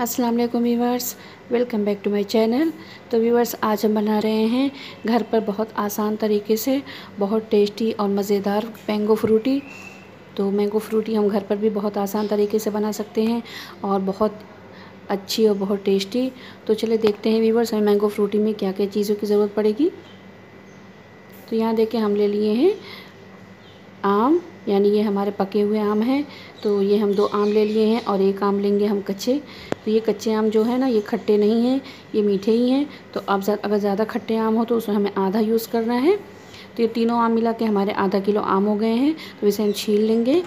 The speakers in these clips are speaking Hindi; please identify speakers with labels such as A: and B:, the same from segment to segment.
A: अस्सलाम वालेकुम viewers welcome back to my channel. तो व्यूवर्स आज हम बना रहे हैं घर पर बहुत आसान तरीके से बहुत टेस्टी और मज़ेदार मैंगो फ्रूटी तो मैंगो फ्रूटी हम घर पर भी बहुत आसान तरीके से बना सकते हैं और बहुत अच्छी और बहुत टेस्टी। तो चले देखते हैं व्यूवर्स हमें मैंगो फ्रूटी में क्या क्या चीज़ों की ज़रूरत पड़ेगी। तो यहाँ देखें हम ले लिए हैं आम, यानी ये हमारे पके हुए आम हैं तो ये हम दो आम ले लिए हैं और एक आम लेंगे हम कच्चे। तो ये कच्चे आम जो है ना, ये खट्टे नहीं हैं, ये मीठे ही हैं। तो अब अगर ज़्यादा खट्टे आम हो तो उसमें हमें आधा यूज़ करना है। तो ये तीनों आम मिला के हमारे आधा किलो आम हो गए हैं तो इसे हम छील लेंगे।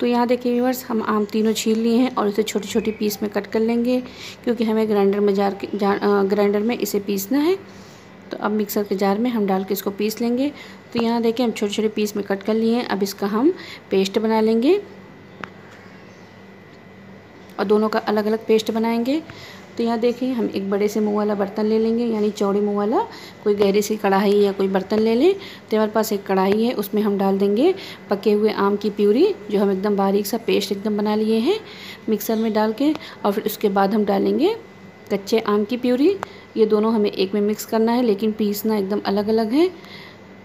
A: तो यहाँ देखिए व्यूवर्स हम आम तीनों छील लिए हैं और इसे छोटी छोटी पीस में कट कर लेंगे, क्योंकि हमें ग्राइंडर में जार ग्राइंडर में इसे पीसना है। तो अब मिक्सर के जार में हम डाल के इसको पीस लेंगे। तो यहाँ देखिए हम छोटे छोटे पीस में कट कर लिए हैं। अब इसका हम पेस्ट बना लेंगे और दोनों का अलग अलग पेस्ट बनाएँगे। तो यहाँ देखिए हम एक बड़े से मुँह वाला बर्तन ले लेंगे, यानी चौड़ी मुँह वाला। कोई गहरी सी कढ़ाई या कोई बर्तन ले लें। तो हमारे पास एक कढ़ाई है, उसमें हम डाल देंगे पके हुए आम की प्यूरी, जो हम एकदम बारीक सा पेस्ट एकदम बना लिए हैं मिक्सर में डाल के। और फिर उसके बाद हम डालेंगे कच्चे आम की प्यूरी। ये दोनों हमें एक में मिक्स करना है लेकिन पीसना एकदम अलग अलग है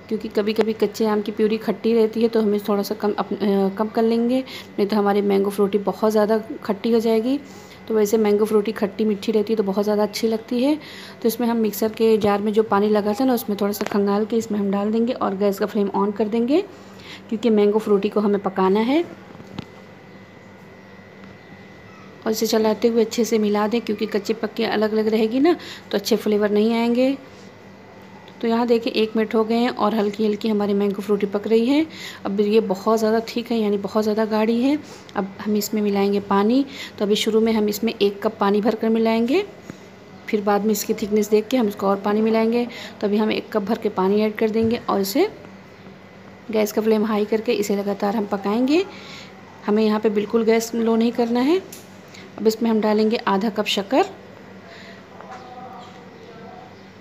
A: क्योंकि कभी कभी कच्चे आम की प्यूरी खट्टी रहती है तो हमें थोड़ा सा कम अप, कम कर लेंगे नहीं तो हमारी मैंगो फ्रूटी बहुत ज़्यादा खट्टी हो जाएगी। तो वैसे मैंगो फ्रूटी खट्टी मीठी रहती है तो बहुत ज़्यादा अच्छी लगती है। तो इसमें हम मिक्सर के जार में जो पानी लगा था ना उसमें थोड़ा सा खंगाल के इसमें हम डाल देंगे और गैस का फ्लेम ऑन कर देंगे क्योंकि मैंगो फ्रूटी को हमें पकाना है। और इसे चलाते हुए अच्छे से मिला दें, क्योंकि कच्चे पक्के अलग अलग रहेगी ना तो अच्छे फ्लेवर नहीं आएँगे। तो यहाँ देखिए, एक मिनट हो गए हैं और हल्की हल्की हमारी मैंगो फ्रूटी पक रही है। अब ये बहुत ज़्यादा ठीक है, यानी बहुत ज़्यादा गाढ़ी है। अब हम इसमें मिलाएँगे पानी। तो अभी शुरू में हम इसमें एक कप पानी भर कर मिलाएँगे। फिर बाद में इसकी थिकनेस देख के हम इसको और पानी मिलाएँगे। तो अभी हम एक कप भर के पानी ऐड कर देंगे और इसे गैस का फ्लेम हाई करके इसे लगातार हम पकाएँगे। हमें यहाँ पे बिल्कुल गैस लो नहीं करना है। अब इसमें हम डालेंगे आधा कप शक्कर।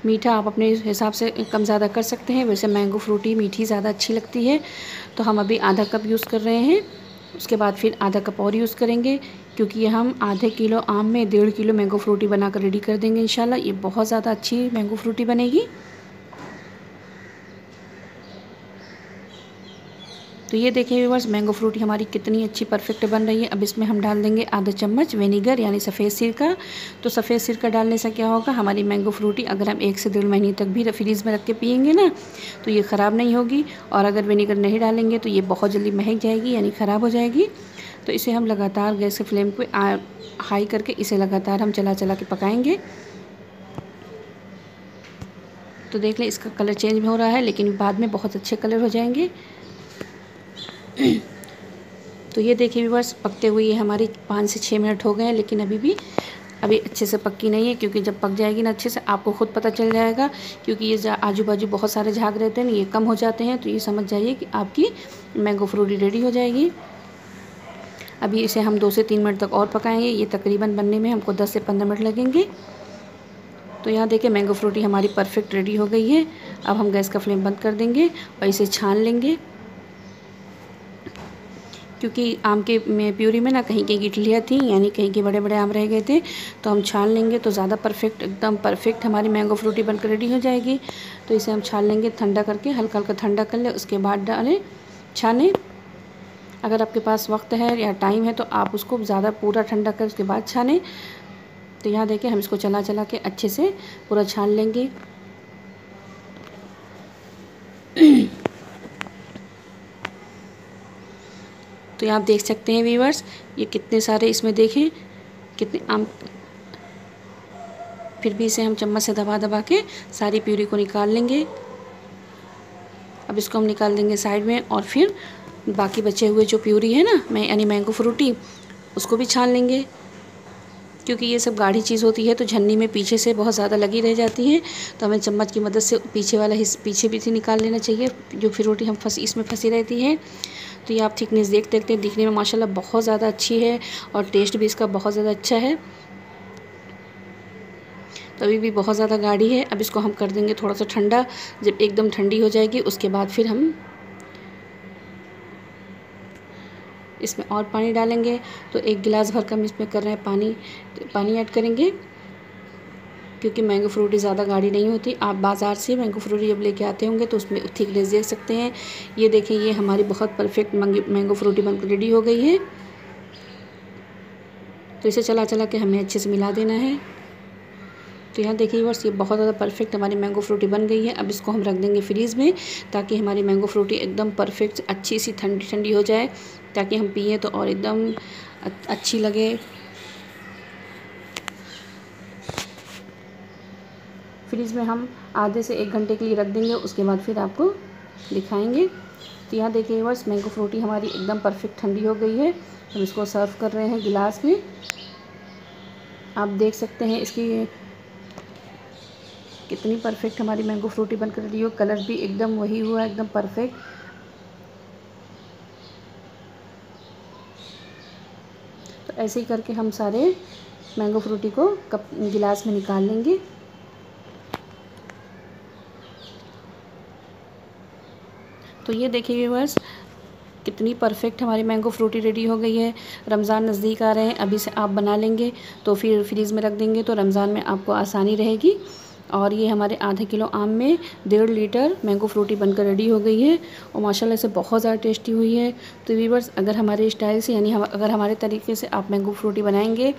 A: मीठा आप अपने हिसाब से कम ज़्यादा कर सकते हैं, वैसे मैंगो फ्रूटी मीठी ज़्यादा अच्छी लगती है। तो हम अभी आधा कप यूज़ कर रहे हैं, उसके बाद फिर आधा कप और यूज़ करेंगे, क्योंकि हम आधे किलो आम में डेढ़ किलो मैंगो फ्रूटी बनाकर रेडी कर देंगे इंशाल्लाह। ये बहुत ज़्यादा अच्छी मैंगो फ्रूटी बनेगी। तो ये देखिए व्यूवर्स मैंगो फ्रूटी हमारी कितनी अच्छी परफेक्ट बन रही है। अब इसमें हम डाल देंगे आधा चम्मच विनीगर यानी सफ़ेद सिरका तो सफ़ेद सिरका डालने से क्या होगा? हमारी मैंगो फ्रूटी अगर हम एक से डेढ़ महीने तक भी फ्रीज़ में रख के पियेंगे ना तो ये ख़राब नहीं होगी। और अगर विनीगर नहीं डालेंगे तो ये बहुत जल्दी महक जाएगी, यानी ख़राब हो जाएगी। तो इसे हम लगातार गैस के फ्लेम को हाई करके इसे लगातार हम चला चला के पकाएँगे। तो देख लें, इसका कलर चेंज हो रहा है, लेकिन बाद में बहुत अच्छे कलर हो जाएँगे। तो ये देखिए व्यूवर्स पकते हुए ये हमारी पाँच से छः मिनट हो गए हैं, लेकिन अभी भी, अभी अच्छे से पक्की नहीं है, क्योंकि जब पक जाएगी ना अच्छे से, आपको ख़ुद पता चल जाएगा, क्योंकि ये आजू बाजू बहुत सारे झाग रहते हैं, ये कम हो जाते हैं तो ये समझ जाइए कि आपकी मैंगो फ्रूटी रेडी हो जाएगी। अभी इसे हम दो से तीन मिनट तक और पकाएँगे, ये तकरीबन बनने में हमको दस से पंद्रह मिनट लगेंगे। तो यहाँ देखिए मैंगो फ्रूटी हमारी परफेक्ट रेडी हो गई है, अब हम गैस का फ्लेम बंद कर देंगे और इसे छान लेंगे। क्योंकि आम के में प्यूरी में ना कहीं की गिटलियाँ थी, यानी कहीं के बड़े बड़े आम रह गए थे तो हम छान लेंगे तो ज़्यादा परफेक्ट एकदम परफेक्ट हमारी मैंगो फ्रूटी बनकर रेडी हो जाएगी। तो इसे हम छान लेंगे ठंडा करके, हल्का हल्का ठंडा कर ले, उसके बाद डालें, छाने। अगर आपके पास वक्त है या टाइम है तो आप उसको ज़्यादा पूरा ठंडा कर, उसके बाद छाने। तो यहाँ देखिए हम इसको चला चला के अच्छे से पूरा छान लेंगे। तो आप देख सकते हैं वीवर्स ये कितने सारे इसमें देखें, कितने आम फिर भी इसे हम चम्मच से दबा दबा के सारी प्यूरी को निकाल लेंगे। अब इसको हम निकाल देंगे साइड में और फिर बाकी बचे हुए जो प्यूरी है ना, मैं यानी मैंगो फ्रूटी उसको भी छान लेंगे। क्योंकि ये सब गाढ़ी चीज़ होती है तो झन्नी में पीछे से बहुत ज़्यादा लगी रह जाती है तो हमें चम्मच की मदद से पीछे वाला हिस्सा पीछे भी से निकाल लेना चाहिए, जो फिर रोटी हम फंसी इसमें फंसी रहती है। तो ये आप थिकनेस देख सकते हैं। दिखने में माशाल्लाह बहुत ज़्यादा अच्छी है और टेस्ट भी इसका बहुत ज़्यादा अच्छा है। तो अभी भी बहुत ज़्यादा गाढ़ी है। अब इसको हम कर देंगे थोड़ा सा ठंडा। जब एकदम ठंडी हो जाएगी, उसके बाद फिर हम इसमें और पानी डालेंगे। तो एक गिलास भर का हम इसमें कर रहे हैं पानी। पानी ऐड करेंगे। क्योंकि मैंगो फ्रूटी ज़्यादा गाढ़ी नहीं होती। आप बाज़ार से मैंगो फ्रूटी जब लेके आते होंगे तो उसमें थिकनेस देख सकते हैं। ये देखें, ये हमारी बहुत परफेक्ट मैंगो फ्रूटी बनकर रेडी हो गई है। तो इसे चला चला के हमें अच्छे से मिला देना है। तो यहाँ देखिए बस ये बहुत ज़्यादा परफेक्ट हमारी मैंगो फ्रूटी बन गई है। अब इसको हम रख देंगे फ्रीज़ में ताकि हमारी मैंगो फ्रूटी एकदम परफेक्ट, अच्छी सी ठंडी ठंडी हो जाए। ताकि हम पिए तो और एकदम अच्छी लगे। फ्रीज़ में हम आधे से एक घंटे के लिए रख देंगे, उसके बाद फिर आपको दिखाएँगे। तो यहाँ देखिए बस मैंगो फ्रूटी हमारी एकदम परफेक्ट ठंडी हो गई है। हम इसको सर्व कर रहे हैं गिलास में। आप देख सकते हैं इसकी कितनी परफेक्ट हमारी मैंगो फ्रूटी बनकर रेडी हो। कलर भी एकदम वही हुआ, एकदम परफेक्ट। तो ऐसे ही करके हम सारे मैंगो फ्रूटी को कप गिलास में निकाल लेंगे। तो ये देखिए व्यूवर्स कितनी परफेक्ट हमारी मैंगो फ्रूटी रेडी हो गई है। रमज़ान नज़दीक आ रहे हैं, अभी से आप बना लेंगे तो फिर फ्रीज़ में रख देंगे तो रमज़ान में आपको आसानी रहेगी। और ये हमारे आधे किलो आम में डेढ़ लीटर मैंगो फ्रूटी बनकर रेडी हो गई है और माशाल्लाह से बहुत ज़्यादा टेस्टी हुई है। तो वीवर्स अगर हमारे स्टाइल से, यानी अगर हमारे तरीके से आप मैंगो फ्रूटी बनाएँगे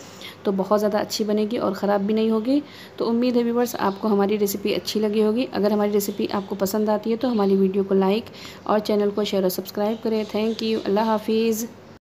A: तो बहुत ज़्यादा अच्छी बनेगी और ख़राब भी नहीं होगी। तो उम्मीद है वीवर्स आपको हमारी रेसिपी अच्छी लगी होगी। अगर हमारी रेसिपी आपको पसंद आती है तो हमारी वीडियो को लाइक और चैनल को शेयर और सब्सक्राइब करें। थैंक यू अल्लाह हाफिज़।